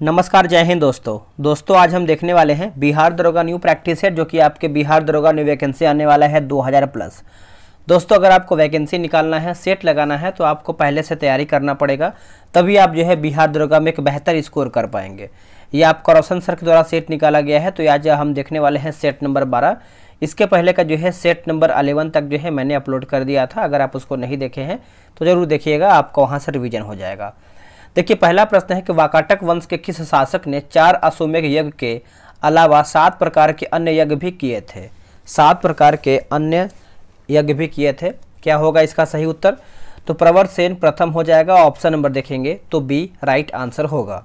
नमस्कार, जय हिंद दोस्तों। दोस्तों, आज हम देखने वाले हैं बिहार दरोगा न्यू प्रैक्टिस है, जो कि आपके बिहार दरोगा न्यू वैकेंसी आने वाला है 2000 प्लस। दोस्तों, अगर आपको वैकेंसी निकालना है, सेट लगाना है तो आपको पहले से तैयारी करना पड़ेगा, तभी आप जो है बिहार दरोगा में एक बेहतर स्कोर कर पाएँगे। ये आपका रोशन सर के द्वारा सेट निकाला गया है तो आज हम देखने वाले हैं सेट नंबर बारह। इसके पहले का जो है सेट नंबर अलेवन तक जो है मैंने अपलोड कर दिया था, अगर आप उसको नहीं देखे हैं तो ज़रूर देखिएगा, आपको वहाँ से रिविजन हो जाएगा। देखिए, पहला प्रश्न है कि वाकाटक वंश के किस शासक ने चार अश्वमेघ यज्ञ के अलावा सात प्रकार के अन्य यज्ञ भी किए थे? सात प्रकार के अन्य यज्ञ भी किए थे। क्या होगा इसका सही उत्तर? तो प्रवर सेन प्रथम हो जाएगा, ऑप्शन नंबर देखेंगे तो बी, राइट आंसर होगा।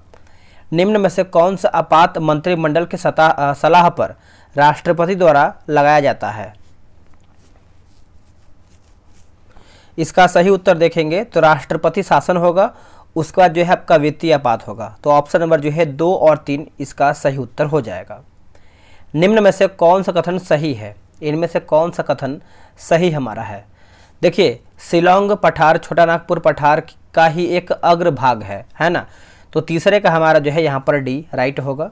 निम्न में से कौन सा आपात मंत्रिमंडल के सलाह पर राष्ट्रपति द्वारा लगाया जाता है? इसका सही उत्तर देखेंगे तो राष्ट्रपति शासन होगा उसके बाद जो है आपका वित्तीय आपात होगा। तो ऑप्शन नंबर जो है दो और तीन इसका सही उत्तर हो जाएगा। निम्न में से कौन सा कथन सही है? इनमें से कौन सा कथन सही हमारा है? देखिए, शिलोंग पठार छोटा नागपुर पठार का ही एक अग्र भाग है है ना? तो तीसरे का हमारा जो है यहाँ पर डी राइट होगा।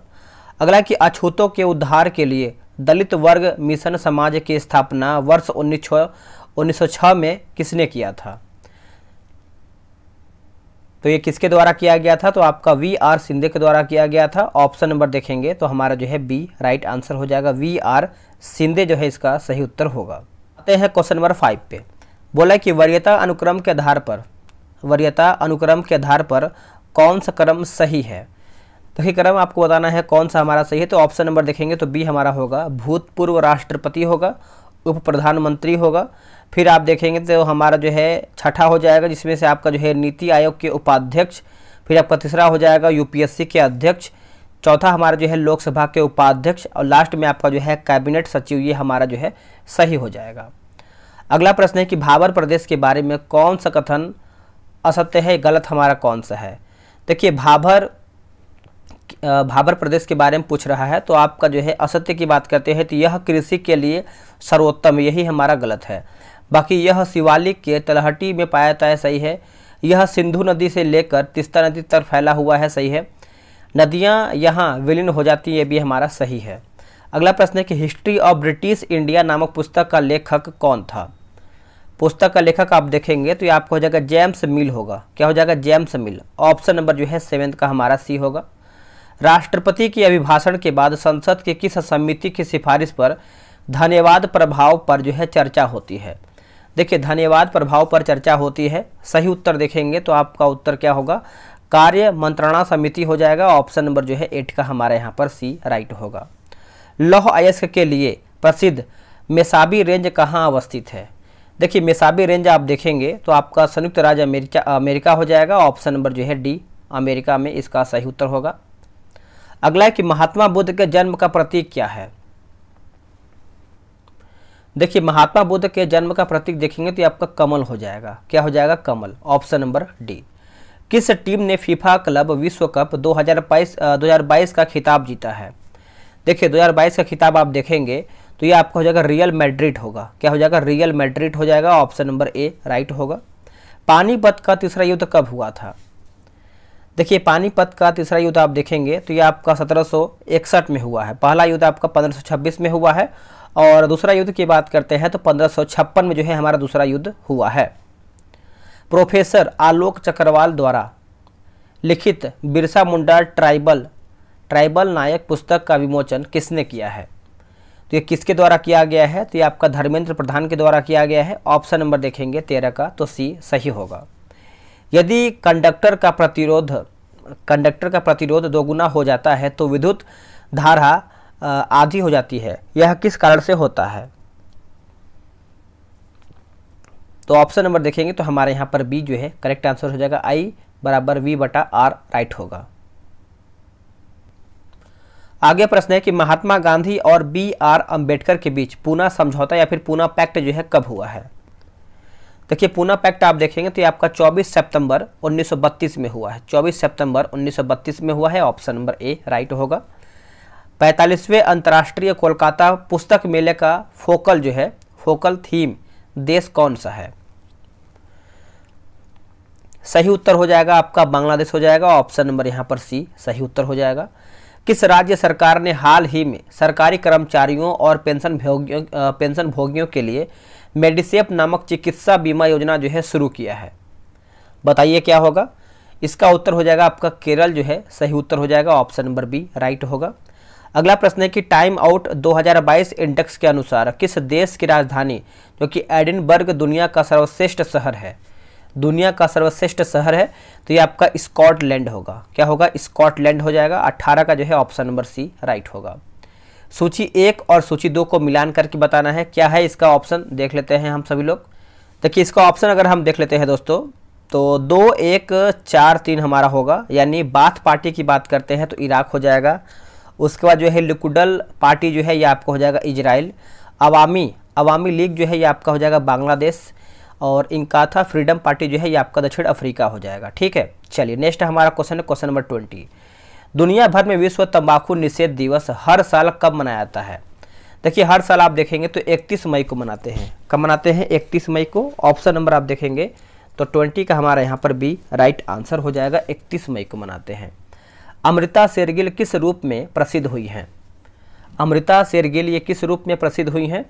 अगला कि अछूतों के उद्धार के लिए दलित वर्ग मिशन समाज की स्थापना वर्ष उन्नीस उन्नीस में किसने किया था? तो ये किसके द्वारा किया गया था? तो आपका वी आर सिंधे के द्वारा किया गया था। ऑप्शन नंबर देखेंगे तो हमारा जो है बी राइट आंसर हो जाएगा। वी आर सिंधे जो है इसका सही उत्तर होगा। आते हैं क्वेश्चन नंबर फाइव पे। बोला कि वरीयता अनुक्रम के आधार पर, वरीयता अनुक्रम के आधार पर कौन सा क्रम सही है? तो ये क्रम आपको बताना है कौन सा हमारा सही है। तो ऑप्शन नंबर देखेंगे तो बी हमारा होगा। भूतपूर्व राष्ट्रपति होगा उप प्रधानमंत्री होगा। फिर आप देखेंगे तो हमारा जो है छठा हो जाएगा, जिसमें से आपका जो है नीति आयोग के उपाध्यक्ष, फिर आपका तीसरा हो जाएगा यूपीएससी के अध्यक्ष, चौथा हमारा जो है लोकसभा के उपाध्यक्ष, और लास्ट में आपका जो है कैबिनेट सचिव, ये हमारा जो है सही हो जाएगा। अगला प्रश्न है कि भाबर प्रदेश के बारे में कौन सा कथन असत्य है, गलत हमारा कौन सा है? देखिए भाभर भाबर प्रदेश के बारे में पूछ रहा है तो आपका जो है असत्य की बात करते हैं तो यह कृषि के लिए सर्वोत्तम, यही हमारा गलत है। बाकी यह शिवालिक के तलहटी में पाया जाता है, सही है। यह सिंधु नदी से लेकर तिस्ता नदी तक फैला हुआ है, सही है। नदियाँ यहाँ विलीन हो जाती है भी हमारा सही है। अगला प्रश्न है कि हिस्ट्री ऑफ़ ब्रिटिश इंडिया नामक पुस्तक का लेखक कौन था? पुस्तक का लेखक आप देखेंगे तो ये आपको हो जाएगा जेम्स मिल होगा। क्या हो जाएगा? जेम्स मिल। ऑप्शन नंबर जो है सेवेंथ का हमारा सी होगा। राष्ट्रपति के अभिभाषण के बाद संसद के किस समिति की सिफारिश पर धन्यवाद प्रभाव पर जो है चर्चा होती है? देखिए, धन्यवाद प्रभाव पर चर्चा होती है। सही उत्तर देखेंगे तो आपका उत्तर क्या होगा? कार्य मंत्रणा समिति हो जाएगा। ऑप्शन नंबर जो है एट का हमारे यहाँ पर सी राइट होगा। लौह अयस्क के लिए प्रसिद्ध मेसाबी रेंज कहाँ अवस्थित है? देखिए, मेसाबी रेंज आप देखेंगे तो आपका संयुक्त राज्य अमेरिका अमेरिका हो जाएगा। ऑप्शन नंबर जो है डी अमेरिका में इसका सही उत्तर होगा। अगला है कि महात्मा बुद्ध के जन्म का प्रतीक क्या है? देखिए, महात्मा बुद्ध के जन्म का प्रतीक देखेंगे तो आपका कमल हो जाएगा। क्या हो जाएगा? कमल। Option number D. किस टीम ने फीफा क्लब विश्व कप 2022 2022 का खिताब जीता है? देखिए 2022 का खिताब आप देखेंगे तो ये आपका हो जाएगा रियल मैड्रिड होगा। क्या हो जाएगा? रियल मैड्रिड हो जाएगा। ऑप्शन नंबर ए, राइट होगा। पानीपत का तीसरा युद्ध कब हुआ था? देखिए, पानीपत का तीसरा युद्ध आप देखेंगे तो ये आपका सत्रह सौ इकसठ में हुआ है। पहला युद्ध आपका पंद्रह में हुआ है और दूसरा युद्ध की बात करते हैं तो पंद्रह में जो है हमारा दूसरा युद्ध हुआ है। प्रोफेसर आलोक चक्रवाल द्वारा लिखित बिरसा मुंडा ट्राइबल ट्राइबल नायक पुस्तक का विमोचन किसने किया है? तो ये किसके द्वारा किया गया है? तो ये आपका धर्मेंद्र प्रधान के द्वारा किया गया है। ऑप्शन नंबर देखेंगे तेरह का तो सी सही होगा। यदि कंडक्टर का प्रतिरोध, कंडक्टर का प्रतिरोध दोगुना हो जाता है तो विद्युत धारा आधी हो जाती है। यह किस कारण से होता है? तो ऑप्शन नंबर देखेंगे तो हमारे यहाँ पर बी जो है, करेक्ट आंसर हो जाएगा आई बराबर वी बटा आर राइट होगा। आगे प्रश्न है कि महात्मा गांधी और बी आर अंबेडकर के बीच पूना समझौता या फिर पूना पैक्ट जो है कब हुआ है? देखिए, पूना पैक्ट आप देखेंगे तो ये आपका 24 सितंबर 1932 में हुआ है। 24 सितंबर 1932 में हुआ है, ऑप्शन नंबर ए राइट होगा। पैंतालीसवें अंतर्राष्ट्रीय कोलकाता पुस्तक मेले का फोकल जो है, फोकल थीम देश कौन सा है? सही उत्तर हो जाएगा आपका बांग्लादेश हो जाएगा, ऑप्शन नंबर यहाँ पर सी, सही उत्तर हो जाएगा। किस राज्य सरकार ने हाल ही में सरकारी कर्मचारियों और पेंशन भोगियों पेंशन भोगियों के लिए मेडिसेप नामक चिकित्सा बीमा योजना जो है शुरू किया है। बताइए क्या होगा? इसका उत्तर हो जाएगा आपका केरल जो है, सही उत्तर हो जाएगा, ऑप्शन नंबर बी, राइट होगा। अगला प्रश्न है कि टाइम आउट 2022 इंडेक्स के अनुसार किस देश की राजधानी, जो कि एडिनबर्ग दुनिया का सर्वश्रेष्ठ शहर है? दुनिया का सर्वश्रेष्ठ शहर है तो ये आपका स्कॉटलैंड होगा। क्या होगा? स्कॉटलैंड हो जाएगा। 18 का जो है, ऑप्शन नंबर सी, राइट होगा। सूची एक और सूची दो को मिलान करके बताना है। क्या है इसका ऑप्शन देख लेते हैं हम सभी लोग। देखिए, इसका ऑप्शन अगर हम देख लेते हैं दोस्तों तो दो, एक, चार, तीन हमारा होगा। यानी बाथ पार्टी की बात करते हैं तो इराक हो जाएगा। उसके बाद जो है लिकुडल पार्टी जो है, ये आपका हो जाएगा इजराइल। अवामी अवामी लीग जो है, ये आपका हो जाएगा बांग्लादेश। और इंकाथा फ्रीडम पार्टी जो है, ये आपका दक्षिण अफ्रीका हो जाएगा। ठीक है, चलिए, नेक्स्ट हमारा क्वेश्चन है, क्वेश्चन नंबर ट्वेंटी। दुनिया भर में विश्व तंबाकू निषेध दिवस हर साल कब मनाया जाता है? देखिए, हर साल आप देखेंगे तो 31 मई को मनाते हैं। कब मनाते हैं? 31 मई को। ऑप्शन नंबर आप देखेंगे तो 20 का हमारा यहाँ पर बी राइट आंसर हो जाएगा। 31 मई को मनाते हैं। अमृता शेरगिल किस रूप में प्रसिद्ध हुई हैं? अमृता शेरगिल ये किस रूप में प्रसिद्ध हुई हैं?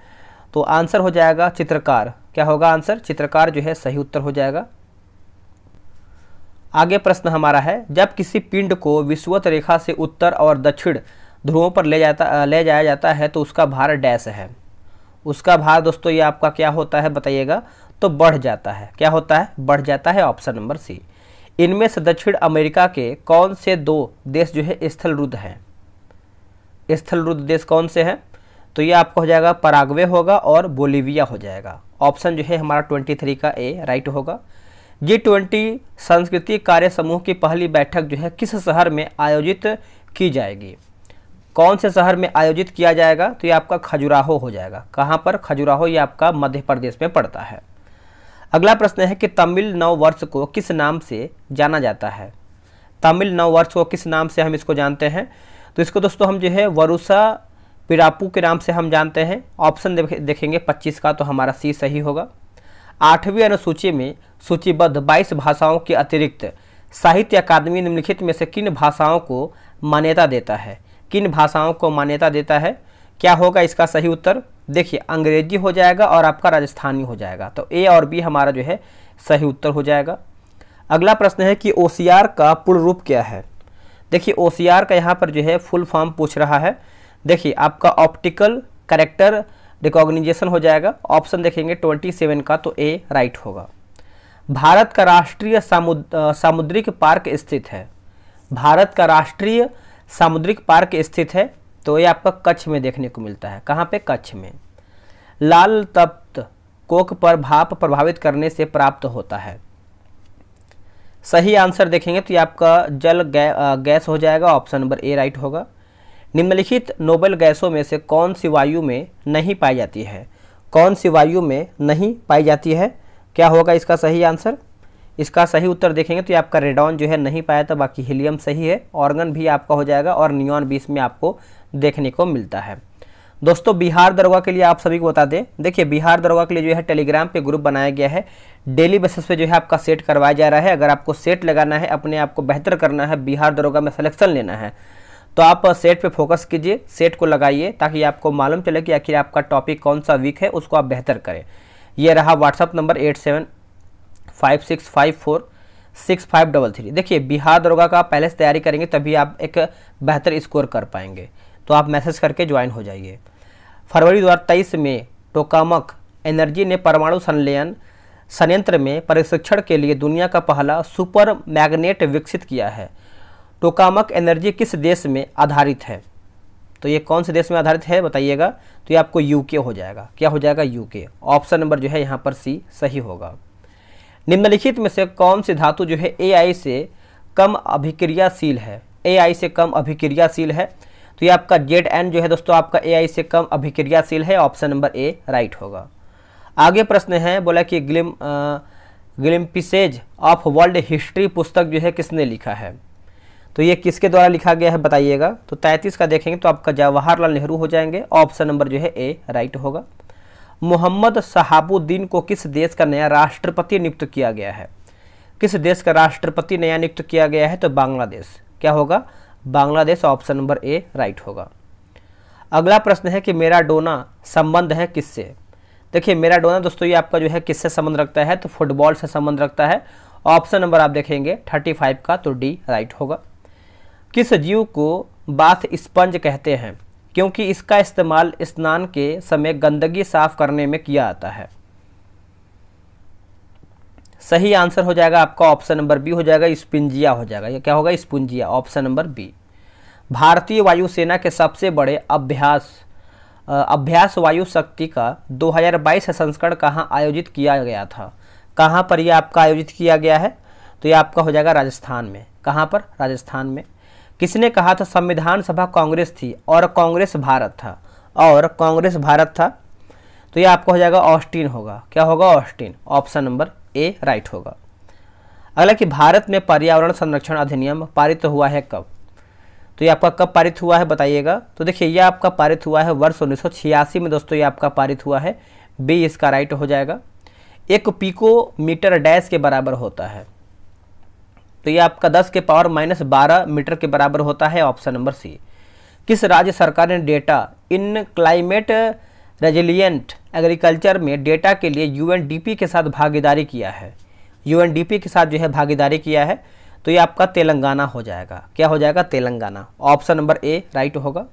तो आंसर हो जाएगा चित्रकार। क्या होगा आंसर? चित्रकार जो है सही उत्तर हो जाएगा। आगे प्रश्न हमारा है, जब किसी पिंड को विश्वत रेखा से उत्तर और दक्षिण ध्रुवों पर ले जाता, ले जाया जाता है तो उसका भार डैश है। उसका भार दोस्तों, ये आपका क्या होता है बताइएगा? तो बढ़ जाता है। क्या होता है? बढ़ जाता है ऑप्शन नंबर सी। इनमें से दक्षिण अमेरिका के कौन से दो देश जो है स्थल रुद्ध हैं? स्थल रुद्ध देश कौन से हैं? तो ये आपका हो जाएगा पराग्वे होगा और बोलीविया हो जाएगा। ऑप्शन जो है हमारा ट्वेंटी थ्री का ए, राइट होगा। जी ट्वेंटी संस्कृति कार्य समूह की पहली बैठक जो है किस शहर में आयोजित की जाएगी? कौन से शहर में आयोजित किया जाएगा? तो ये आपका खजुराहो हो जाएगा। कहाँ पर? खजुराहो ये आपका मध्य प्रदेश में पड़ता है। अगला प्रश्न है कि तमिल नव वर्ष को किस नाम से जाना जाता है? तमिल नव वर्ष को किस नाम से हम इसको जानते हैं? तो इसको दोस्तों हम जो है वरुषा पिरापू के नाम से हम जानते हैं। ऑप्शन देखेंगे 25 का तो हमारा सी सही होगा। आठवीं अनुसूची में सूचीबद्ध 22 भाषाओं के अतिरिक्त साहित्य अकादमी निम्नलिखित में से किन भाषाओं को मान्यता देता है? किन भाषाओं को मान्यता देता है? क्या होगा इसका सही उत्तर? देखिए, अंग्रेज़ी हो जाएगा और आपका राजस्थानी हो जाएगा। तो ए और बी हमारा जो है, सही उत्तर हो जाएगा। अगला प्रश्न है कि ओसीआर का पूर्ण रूप क्या है? देखिए, ओसीआर का यहाँ पर जो है, फुल फॉर्म पूछ रहा है। देखिए, आपका ऑप्टिकल करेक्टर रिकॉग्निजेशन हो जाएगा। ऑप्शन देखेंगे 27 का तो ए राइट होगा। भारत का राष्ट्रीय सामुद्रिक पार्क स्थित है। भारत का राष्ट्रीय सामुद्रिक पार्क स्थित है तो ये आपका कच्छ में देखने को मिलता है। कहाँ पे? कच्छ में। लाल तप्त कोक पर भाप प्रभावित करने से प्राप्त होता है। सही आंसर देखेंगे तो ये आपका जल गै, गैस हो जाएगा ऑप्शन नंबर ए राइट होगा। निम्नलिखित नोबल गैसों में से कौन सी वायु में नहीं पाई जाती है? कौन सी वायु में नहीं पाई जाती है? क्या होगा इसका सही आंसर? इसका सही उत्तर देखेंगे तो ये आपका रेडॉन जो है नहीं पाया था बाकी हीलियम सही है, ऑर्गन भी आपका हो जाएगा और नियॉन भी इसमें आपको देखने को मिलता है। दोस्तों, बिहार दरोगा के लिए आप सभी को बता दें, देखिए, बिहार दरोगा के लिए जो है टेलीग्राम पे ग्रुप बनाया गया है। डेली बेसिस पे जो है आपका सेट करवाया जा रहा है। अगर आपको सेट लगाना है, अपने आप को बेहतर करना है, बिहार दरोगा में सिलेक्शन लेना है तो आप सेट पे फोकस कीजिए सेट को लगाइए ताकि आपको मालूम चले कि आखिर आपका टॉपिक कौन सा वीक है, उसको आप बेहतर करें। यह रहा WhatsApp number eight seven five six five four six five double three देखिए, बिहार दरोगा का पहले से तैयारी करेंगे, तभी आप एक बेहतर स्कोर कर पाएँगे। तो आप मैसेज करके ज्वाइन हो जाइए। फरवरी दो हज़ार तेईस में टोकामक एनर्जी ने परमाणु संलयन, संयंत्र में प्रशिक्षण के लिए दुनिया का पहला सुपर मैग्नेट विकसित किया है। टोकामक एनर्जी किस देश में आधारित है? तो ये कौन से देश में आधारित है बताइएगा। तो ये आपको यूके हो जाएगा। क्या हो जाएगा यूके ऑप्शन नंबर जो है यहाँ पर सी सही होगा। निम्नलिखित में से कौन सी धातु जो है एआई से कम अभिक्रियाशील है? एआई से कम अभिक्रियाशील है। तो ये आपका जेड एन जो है दोस्तों, आपका AI से कम अभिक्रियाशील है। ऑप्शन नंबर ए राइट होगा। आगे प्रश्न है, बोला कि gleam glimpses of world history पुस्तक जो है किसने लिखा है? तो ये किसके द्वारा लिखा गया है बताइएगा। तो तैंतीस का देखेंगे तो आपका जवाहरलाल नेहरू हो जाएँगे। ऑप्शन नंबर जो है ए राइट होगा। मोहम्मद शहाबुद्दीन को किस देश का नया राष्ट्रपति नियुक्त किया गया है? किस देश का राष्ट्रपति नया नियुक्त किया गया है? तो बांग्लादेश। क्या होगा? Bangladesh option number A right होगा। अगला प्रश्न है कि मेरा डोना संबंध है किससे? देखिए, मेरा डोना दोस्तों, ये आपका जो है किससे संबंध रखता है? तो फुटबॉल से संबंध रखता है। ऑप्शन नंबर आप देखेंगे थर्टी फाइव का तो डी राइट होगा। किस जीव को बाथ स्पंज कहते हैं, क्योंकि इसका इस्तेमाल स्नान के समय गंदगी साफ़ करने में किया जाता है। सही आंसर हो जाएगा आपका ऑप्शन नंबर बी हो जाएगा, स्पिंजिया हो जाएगा। ये क्या होगा? स्पुंजिया, ऑप्शन नंबर बी। भारतीय वायुसेना के सबसे बड़े अभ्यास अभ्यास वायु शक्ति का 2022 संस्करण कहाँ आयोजित किया गया था? कहाँ पर यह आपका आयोजित किया गया है? तो यह आपका हो जाएगा राजस्थान में। कहाँ पर? राजस्थान में। किसने कहा था संविधान सभा कांग्रेस थी? और कांग्रेस भारत था। और कांग्रेस भारत था तो ये आपका हो जाएगा ऑस्टिन होगा। क्या होगा Austin? Option number A right होगा। अगला कि भारत में पर्यावरण संरक्षण अधिनियम पारित हुआ है कब? तो ये आपका कब पारित हुआ है बताइएगा। तो देखिए, ये आपका पारित हुआ है वर्ष उन्नीस सौ छियासी में दोस्तों, ये आपका पारित हुआ है। बी इसका राइट हो जाएगा। एक पीको मीटर डैश के बराबर होता है। तो ये आपका 10 के पावर माइनस बारह मीटर के बराबर होता है ऑप्शन नंबर सी। किस राज्य सरकार ने data in climate resilient agriculture में डेटा के लिए यूएनडीपी के साथ भागीदारी किया है? यूएनडीपी के साथ जो है भागीदारी किया है तो ये आपका तेलंगाना हो जाएगा। क्या हो जाएगा? Telangana. Option number A right होगा।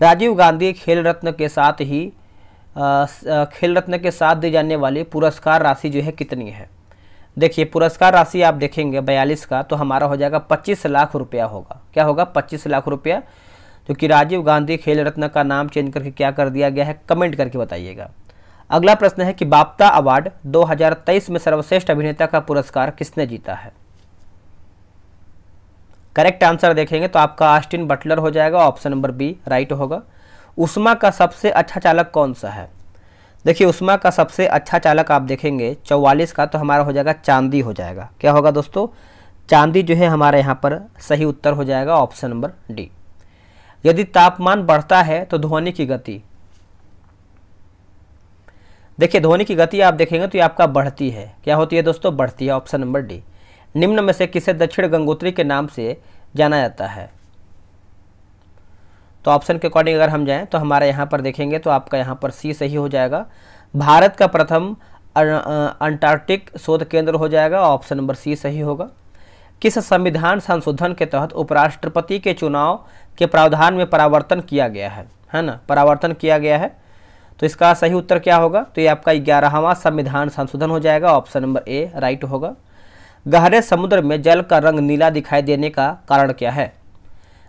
राजीव गांधी खेल रत्न के साथ ही आ, खेल रत्न के साथ दी जाने वाली पुरस्कार राशि जो है कितनी है? देखिए, पुरस्कार राशि आप देखेंगे बयालीस का तो हमारा हो जाएगा पच्चीस लाख रुपया होगा। क्या होगा? पच्चीस लाख रुपया। क्योंकि राजीव गांधी खेल रत्न का नाम चेंज करके क्या कर दिया गया है, कमेंट करके बताइएगा। अगला प्रश्न है कि बाप्ता अवार्ड 2023 में सर्वश्रेष्ठ अभिनेता का पुरस्कार किसने जीता है? करेक्ट आंसर देखेंगे तो आपका आस्टिन बटलर हो जाएगा, ऑप्शन नंबर बी राइट होगा। उष्मा का सबसे अच्छा चालक कौन सा है? देखिए, उष्मा का सबसे अच्छा चालक आप देखेंगे, चौवालीस का तो हमारा हो जाएगा, चांदी हो जाएगा। क्या होगा दोस्तों? चांदी जो है हमारे यहाँ पर सही उत्तर हो जाएगा ऑप्शन नंबर डी। यदि तापमान बढ़ता है तो ध्वनि की गति। देखिए, ध्वनि की गति आप देखेंगे तो ये आपका बढ़ती है। क्या होती है दोस्तों? बढ़ती है, ऑप्शन नंबर डी। निम्न में से किसे दक्षिण गंगोत्री के नाम से जाना जाता है? तो ऑप्शन के अकॉर्डिंग अगर हम जाएँ तो हमारे यहाँ पर देखेंगे तो आपका यहाँ पर सी सही हो जाएगा। भारत का प्रथम अंटार्कटिक शोध केंद्र हो जाएगा ऑप्शन नंबर सी सही होगा। किस संविधान संशोधन के तहत उपराष्ट्रपति के चुनाव के प्रावधान में परावर्तन किया गया है? है ना? परावर्तन किया गया है। तो इसका सही उत्तर क्या होगा? तो ये आपका ग्यारहवा संविधान संशोधन हो जाएगा ऑप्शन नंबर ए राइट होगा। गहरे समुद्र में जल का रंग नीला दिखाई देने का कारण क्या है?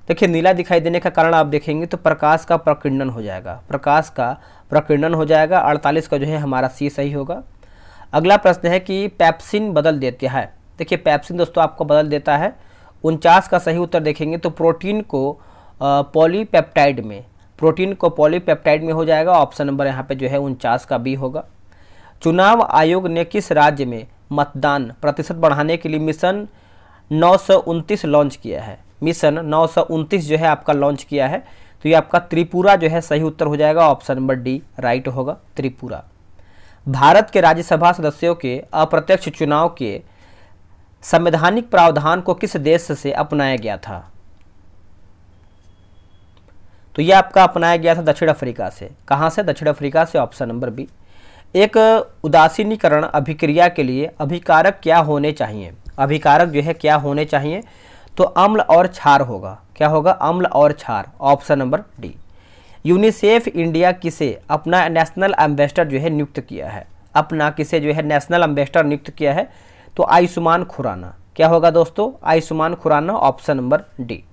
देखिए, नीला दिखाई देने का कारण आप देखेंगे तो प्रकाश का प्रकीर्णन हो जाएगा। प्रकाश का प्रकीर्णन हो जाएगा, अड़तालीस का जो है हमारा सी सही होगा। अगला प्रश्न है कि पैप्सिन बदल देता है। देखिए, पैप्सिन दोस्तों आपको बदल देता है। उनचास का सही उत्तर देखेंगे तो प्रोटीन को पॉलीपेप्टाइड में, प्रोटीन को पॉलीपेप्टाइड में हो जाएगा। ऑप्शन नंबर यहाँ पे जो है उनचास का बी होगा। चुनाव आयोग ने किस राज्य में मतदान प्रतिशत बढ़ाने के लिए मिशन नौ सौ उनतीस लॉन्च किया है? मिशन नौ जो है आपका लॉन्च किया है। तो ये आपका त्रिपुरा जो है सही उत्तर हो जाएगा ऑप्शन नंबर डी राइट होगा, त्रिपुरा। भारत के राज्यसभा सदस्यों के अप्रत्यक्ष चुनाव के संवैधानिक प्रावधान को किस देश से अपनाया गया था? तो यह आपका अपनाया गया था दक्षिण अफ्रीका से। कहाँ से? दक्षिण अफ्रीका से ऑप्शन नंबर बी एक उदासीनीकरण अभिक्रिया के लिए अभिकारक क्या होने चाहिए? अभिकारक जो है क्या होने चाहिए? तो अम्ल और क्षार होगा। क्या होगा? अम्ल और क्षार। Option number D. UNICEF India किसे अपना नेशनल एम्बेसडर जो है नियुक्त किया है? अपना किसे जो है नेशनल एम्बेसडर नियुक्त किया है? तो आयुष्मान खुराना। क्या होगा दोस्तों? Ayushmann Khurana option number D.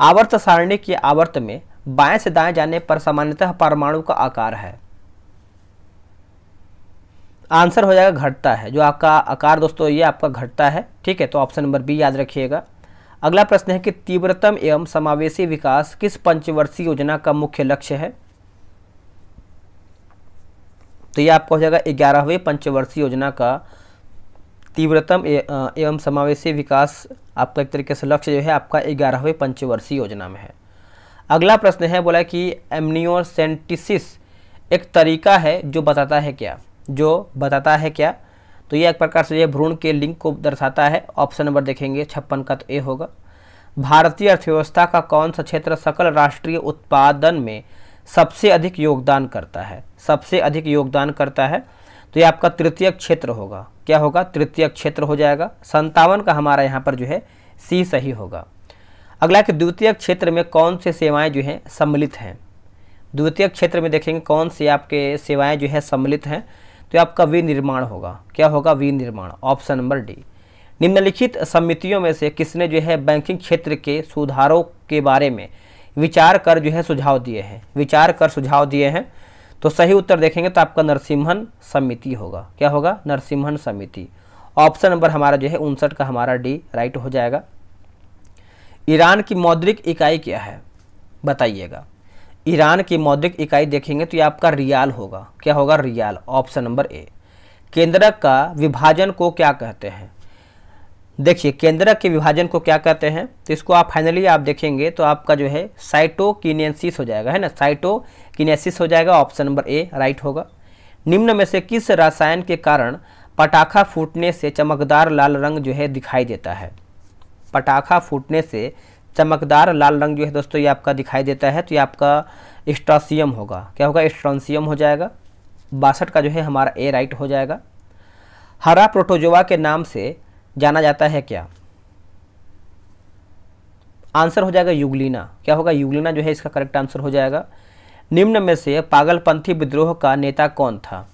आवर्त सारणी के आवर्त में बाएँ से दाएँ जाने पर सामान्यतः परमाणु का आकार है। आंसर हो जाएगा घटता है। जो आपका आकार दोस्तों, ये आपका घटता है। ठीक है तो ऑप्शन नंबर बी याद रखिएगा। अगला प्रश्न है कि तीव्रतम एवं समावेशी विकास किस पंचवर्षीय योजना का मुख्य लक्ष्य है? तो ये आपका हो जाएगा ग्यारहवें पंचवर्षीय योजना का तीव्रतम एवं समावेशी विकास आपका एक तरीके से लक्ष्य जो है आपका ग्यारहवें पंचवर्षीय योजना में है। अगला प्रश्न है, बोला कि एमनियोसेंटिसिस एक तरीका है जो बताता है क्या? जो बताता है क्या? तो ये एक प्रकार से ये भ्रूण के लिंग को दर्शाता है। ऑप्शन नंबर देखेंगे, छप्पन का तो ए होगा। भारतीय अर्थव्यवस्था का कौन सा क्षेत्र सकल राष्ट्रीय उत्पादन में सबसे अधिक योगदान करता है? सबसे अधिक योगदान करता है तो ये आपका तृतीय क्षेत्र होगा। क्या होगा? तृतीय क्षेत्र हो जाएगा। संतावन का हमारा यहाँ पर जो है, सी सही होगा। अगला कि द्वितीय क्षेत्र में कौन से सेवाएँ जो हैं, सम्मिलित हैं? द्वितीय क्षेत्र में देखेंगे कौन से आपके सेवाएँ जो है, सम्मिलित हैं? तो आपका विनिर्माण होगा। क्या होगा विनिर्माण? Option number D. निम्नलिखित समितियों में से किसने जो है बैंकिंग क्षेत्र के सुधारों के बारे में विचार कर जो है सुझाव दिए हैं? विचार कर सुझाव दिए हैं। तो सही उत्तर देखेंगे तो आपका नरसिम्हन समिति होगा। क्या होगा? नरसिम्हन समिति। ऑप्शन नंबर हमारा जो है उनसठ का हमारा डी राइट हो जाएगा। ईरान की मौद्रिक इकाई क्या है? बताइएगा। ईरान की मौद्रिक इकाई देखेंगे तो ये आपका रियाल होगा। क्या होगा रियाल? ऑप्शन नंबर ए। केंद्रक का विभाजन को क्या कहते हैं? देखिए केंद्रक के विभाजन को क्या कहते हैं? तो इसको आप फाइनली आप देखेंगे तो आपका जो है साइटोकिनेसिस हो जाएगा, है ना? साइटोकिनेसिस हो जाएगा, ऑप्शन नंबर ए राइट होगा। निम्न में से किस रसायन के कारण पटाखा फूटने से चमकदार लाल रंग जो है दिखाई देता है? पटाखा फूटने से चमकदार लाल रंग जो है दोस्तों ये आपका दिखाई देता है तो ये आपका स्ट्रॉसियम होगा। क्या होगा? स्ट्रॉन्सियम हो जाएगा। बासठ का जो है हमारा ए राइट हो जाएगा। हरा प्रोटोजोवा के नाम से जाना जाता है क्या? आंसर हो जाएगा युगलीना। क्या होगा? युगलीना जो है इसका करेक्ट आंसर हो जाएगा। निम्न में से पागलपंथी विद्रोह का नेता कौन था?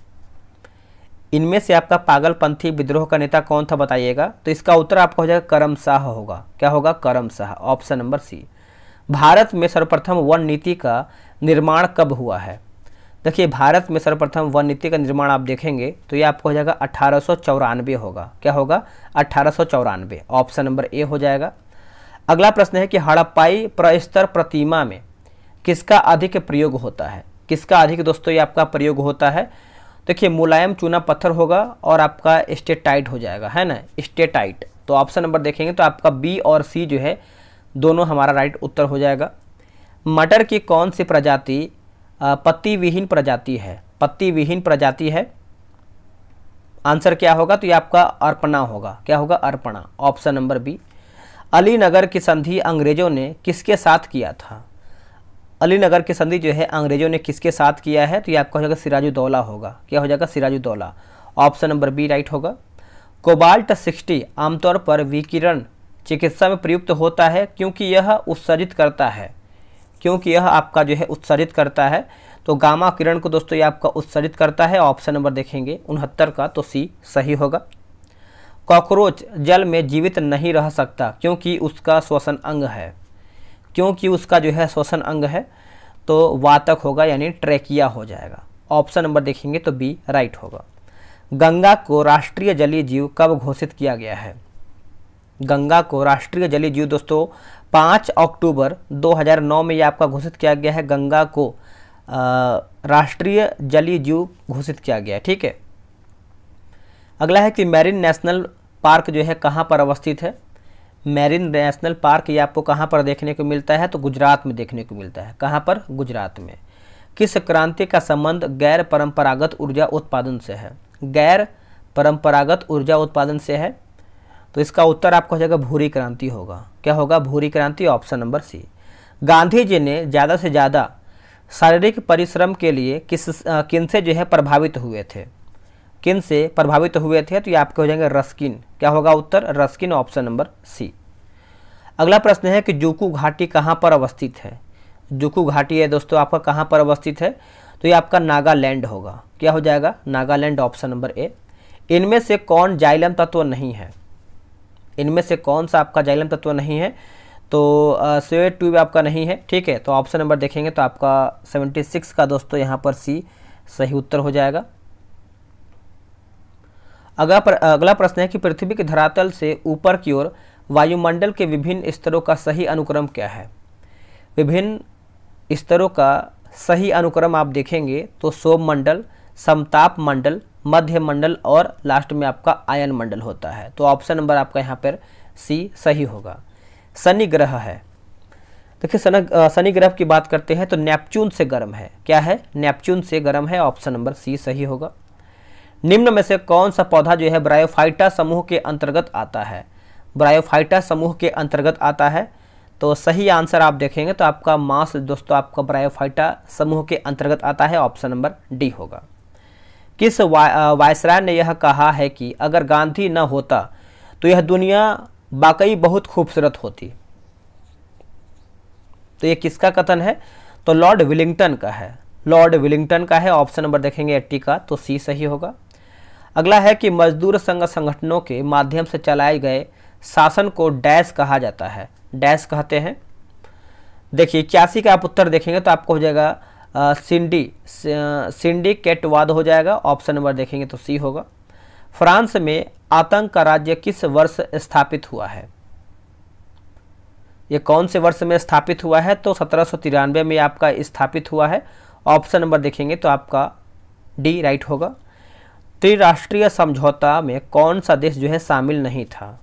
इनमें से आपका पागलपंथी विद्रोह का नेता कौन था बताइएगा? तो इसका उत्तर आपका हो जाएगा करम शाह होगा। क्या होगा? Karam Shah. Option number C. Bharat में सर्वप्रथम वन नीति का निर्माण कब हुआ है? देखिए, भारत में सर्वप्रथम वन नीति का निर्माण आप देखेंगे तो ये आपको हो जाएगा अठारह सौ चौरानवे होगा। क्या होगा? अठारह सौ चौरानवे। ऑप्शन नंबर ए हो जाएगा। अगला प्रश्न है कि हड़प्पाई प्रस्तर प्रतिमा में किसका अधिक प्रयोग होता है? किसका अधिक दोस्तों ये आपका प्रयोग होता है? देखिए, मुलायम चूना पत्थर होगा और आपका स्टेटाइट हो जाएगा, है ना? स्टेटाइट तो ऑप्शन नंबर देखेंगे तो आपका बी और सी जो है, दोनों हमारा राइट उत्तर हो जाएगा। मटर की कौन सी प्रजाति पत्ती विहीन प्रजाति है? पत्ती विहीन प्रजाति है। आंसर क्या होगा? तो ये आपका अर्पणा होगा। क्या होगा? Arpana. Option number B. Alinagar की संधि अंग्रेज़ों ने किसके साथ किया था? अलीनगर की संधि जो है, अंग्रेज़ों ने किसके साथ किया है? तो ये आपका हो जाएगा सिराजुद्दौला होगा। क्या हो जाएगा? Sirajuddaula option number B right होगा। कोबाल्ट सिक्सटी आमतौर पर विकिरण चिकित्सा में प्रयुक्त होता है, क्योंकि यह उत्सर्जित करता है। क्योंकि यह आपका जो है, उत्सर्जित करता है। तो गामा किरण को दोस्तों ये आपका उत्सर्जित करता है। ऑप्शन नंबर देखेंगे। उनहत्तर का तो सी सही होगा। कॉकरोच जल में जीवित नहीं रह सकता, क्योंकि उसका श्वसन अंग है। क्योंकि उसका जो है श्वसन अंग है तो वातक होगा, यानी ट्रैकिया हो जाएगा। ऑप्शन नंबर देखेंगे तो बी, राइट होगा। गंगा को राष्ट्रीय जलीय जीव कब घोषित किया गया है? गंगा को राष्ट्रीय जलीय जीव दोस्तों, पाँच अक्टूबर 2009 में यह आपका घोषित किया गया है। गंगा को राष्ट्रीय जलीय जीव घोषित किया गया है, ठीक है? अगला है कि मैरिन नेशनल पार्क जो है कहाँ पर अवस्थित है? मैरिन नेशनल पार्क ये आपको कहाँ पर देखने को मिलता है? तो गुजरात में देखने को मिलता है। कहाँ पर? गुजरात में। किस क्रांति का संबंध गैर परंपरागत ऊर्जा उत्पादन से है? गैर परंपरागत ऊर्जा उत्पादन से है। तो इसका उत्तर आपको हो जाएगा भूरी क्रांति होगा। क्या होगा? भूरी क्रांति option number C. Gandhi ji ने ज़्यादा से ज़्यादा शारीरिक परिश्रम के लिए किस किन से जो है प्रभावित हुए थे? किन से प्रभावित हुए थे? तो ये आपके हो जाएँगे रस्किन। क्या होगा उत्तर? Ruskin option number C. अगला प्रश्न है कि जुकू घाटी कहाँ पर अवस्थित है? जुकू घाटी है दोस्तों, आपका कहाँ पर अवस्थित है? तो ये आपका नागालैंड होगा। क्या हो जाएगा? Nagaland option number A. इनमें से कौन जाइलम तत्व नहीं है? इनमें से कौन सा आपका जाइलम तत्व नहीं है? तो स्वेट ट्यूब आपका नहीं है, ठीक है? तो ऑप्शन नंबर देखेंगे तो आपका 76 का दोस्तों यहाँ पर सी सही उत्तर हो जाएगा। अगला पर, अगला प्रश्न है कि पृथ्वी के धरातल से ऊपर की ओर वायुमंडल के विभिन्न स्तरों का सही अनुक्रम क्या है? विभिन्न स्तरों का सही अनुक्रम आप देखेंगे तो सोम मंडल समताप मंडल मध्य मंडल और लास्ट में आपका आयन मंडल होता है। तो ऑप्शन नंबर आपका यहाँ पर सी सही होगा। शनि ग्रह है। देखिए शनि ग्रह की बात करते हैं तो नेपच्यून से गर्म है। क्या है? नेपच्यून से गर्म है ऑप्शन नंबर सी सही होगा। निम्न में से कौन सा पौधा जो है ब्रायोफाइटा समूह के अंतर्गत आता है? ब्रायोफाइटा समूह के अंतर्गत आता है। तो सही आंसर आप देखेंगे तो आपका मास दोस्तों आपका ब्रायोफाइटा समूह के अंतर्गत आता है, ऑप्शन नंबर डी होगा। किस वायसराय ने यह कहा है कि अगर गांधी न होता तो यह दुनिया वाकई बहुत खूबसूरत होती। तो ये किसका कथन है? तो लॉर्ड विलिंगटन का है। लॉर्ड विलिंगटन का है, ऑप्शन नंबर देखेंगे, एट्टी का तो सी सही होगा। अगला है कि मजदूर संघ संगठनों के माध्यम से चलाए गए शासन को डैश कहा जाता है। डैश कहते हैं। देखिए, इक्यासी का आप उत्तर देखेंगे तो आपको हो जाएगा सिंडी सिंडिकेटवाद हो जाएगा, ऑप्शन नंबर देखेंगे तो सी होगा। फ्रांस में आतंक का राज्य किस वर्ष स्थापित हुआ है? ये कौन से वर्ष में स्थापित हुआ है? तो सत्रह सौ तिरानवे में आपका स्थापित हुआ है। ऑप्शन नंबर देखेंगे तो आपका डी राइट होगा। त्रिराष्ट्रीय समझौता में कौन सा देश जो है शामिल नहीं था?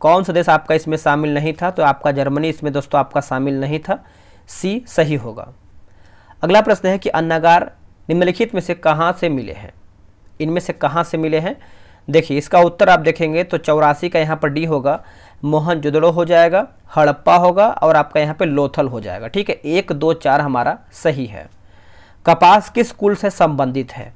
कौन सा देश आपका इसमें शामिल नहीं था? तो आपका जर्मनी इसमें दोस्तों आपका शामिल नहीं था। सी, सही होगा। अगला प्रश्न है कि अन्नागार निम्नलिखित में से कहाँ से मिले हैं? इनमें से कहाँ से मिले हैं? देखिए, इसका उत्तर आप देखेंगे तो चौरासी का यहाँ पर डी होगा, मोहन जुदड़ो हो जाएगा, हड़प्पा होगा और आपका यहाँ पे लोथल हो जाएगा। ठीक है, एक, दो, चार हमारा सही है। कपास किस कुल से संबंधित है?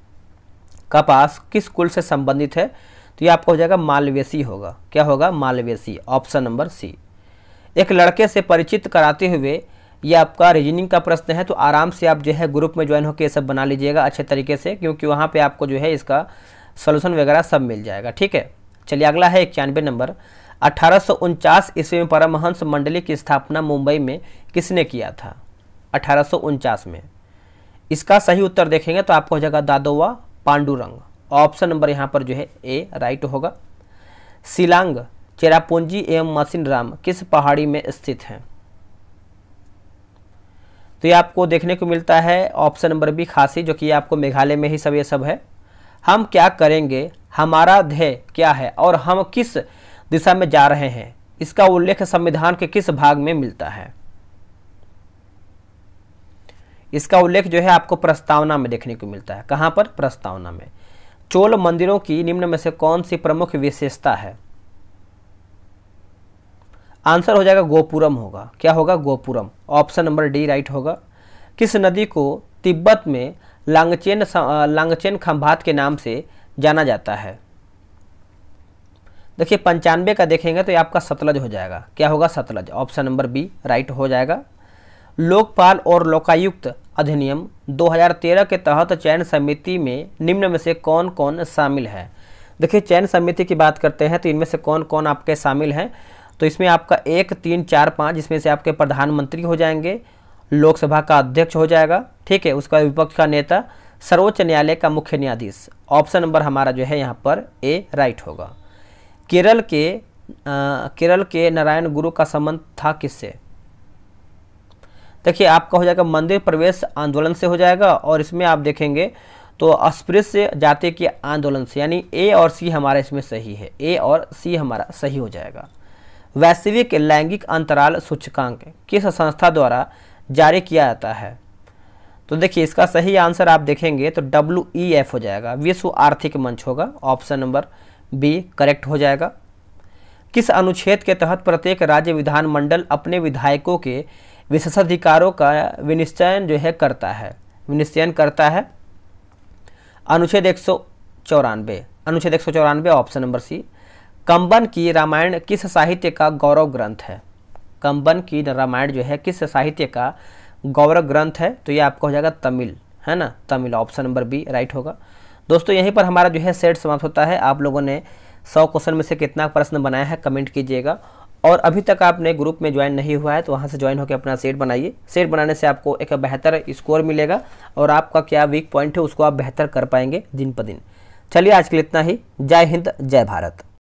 कपास किस कुल से संबंधित है? तो ये आपका हो जाएगा मालवेसी होगा। क्या होगा? मालवेसी ऑप्शन नंबर सी। एक लड़के से परिचित कराते हुए ये आपका रीजनिंग का प्रश्न है तो आराम से आप जो है ग्रुप में ज्वाइन होकर ये सब बना लीजिएगा अच्छे तरीके से, क्योंकि वहाँ पे आपको जो है इसका सोल्यूशन वगैरह सब मिल जाएगा। ठीक है? चलिए अगला है इक्यानवे नंबर। अठारह ईस्वी में परमहंस मंडली की स्थापना मुंबई में किसने किया था? अठारह सौ उनचास में। इसका सही उत्तर देखेंगे तो आपको हो जाएगा दादोवा पांडुरंग। ऑप्शन नंबर यहाँ पर जो है ए राइट होगा। सिलांग, चेरापूंजी एवं मसीन राम किस पहाड़ी में स्थित हैं? तो ये आपको देखने को मिलता है ऑप्शन नंबर बी खासी, जो कि आपको मेघालय में ही सब ये सब है। हम क्या करेंगे? हमारा ध्येय क्या है? और हम किस दिशा में जा रहे हैं? इसका उल्लेख संविधान के किस भाग में मिलता है? इसका उल्लेख जो है आपको प्रस्तावना में देखने को मिलता है। कहाँ पर? प्रस्तावना में। चोल मंदिरों की निम्न में से कौन सी प्रमुख विशेषता है? आंसर हो जाएगा गोपुरम होगा। क्या होगा? Gopuram. Option number D right होगा। किस नदी को तिब्बत में लांगचेन लांगचेन खंभात के नाम से जाना जाता है? देखिए, पंचानवे का देखेंगे तो ये आपका सतलज हो जाएगा। क्या होगा? Sutlej. Option number B right हो जाएगा। लोकपाल और लोकायुक्त अधिनियम 2013 के तहत चयन समिति में निम्न में से कौन कौन शामिल है? देखिए चयन समिति की बात करते हैं तो इनमें से कौन कौन आपके शामिल हैं? तो इसमें आपका एक तीन चार पाँच इसमें से आपके प्रधानमंत्री हो जाएँगे लोकसभा का अध्यक्ष हो जाएगा ठीक है? उसका विपक्ष का नेता सर्वोच्च न्यायालय का मुख्य न्यायाधीश। ऑप्शन नंबर हमारा जो है यहाँ पर ए राइट होगा। केरल के आ, केरल के नारायण गुरु का संबंध था किससे? देखिए, आपका हो जाएगा मंदिर प्रवेश आंदोलन से हो जाएगा और इसमें आप देखेंगे तो अस्पृश्य जाति के आंदोलन से, यानी ए और सी हमारा इसमें सही है। ए और सी हमारा सही हो जाएगा। वैश्विक लैंगिक अंतराल सूचकांक किस संस्था द्वारा जारी किया जाता है? तो देखिए, इसका सही आंसर आप देखेंगे तो डब्ल्यू ई एफ़ हो जाएगा। विश्व आर्थिक मंच होगा। ऑप्शन नंबर बी करेक्ट हो जाएगा। किस अनुच्छेद के तहत प्रत्येक राज्य विधानमंडल अपने विधायकों के विशेषाधिकारों का विनिश्चयन जो है करता है। विनिश्चयन करता है। अनुच्छेद एक सौ चौरानवे। अनुच्छेद एक सौ चौरानवे ऑप्शन नंबर सी कंबन की रामायण किस साहित्य का गौरव ग्रंथ है? कंबन की रामायण जो है किस साहित्य का गौरव ग्रंथ है? तो ये आपका हो जाएगा तमिल, है ना? Tamil option number B right होगा। दोस्तों, यहीं पर हमारा जो है सेट समाप्त होता है। आप लोगों ने सौ क्वेश्चन में से कितना प्रश्न बनाया है कमेंट कीजिएगा। और अभी तक आपने ग्रुप में ज्वाइन नहीं हुआ है तो वहाँ से ज्वाइन होकर अपना सेट बनाइए। सेट बनाने से आपको एक बेहतर स्कोर मिलेगा और आपका क्या वीक पॉइंट है, उसको आप बेहतर कर पाएँगे दिन प दिन। चलिए आज के लिए इतना ही। जय हिंद, जय भारत।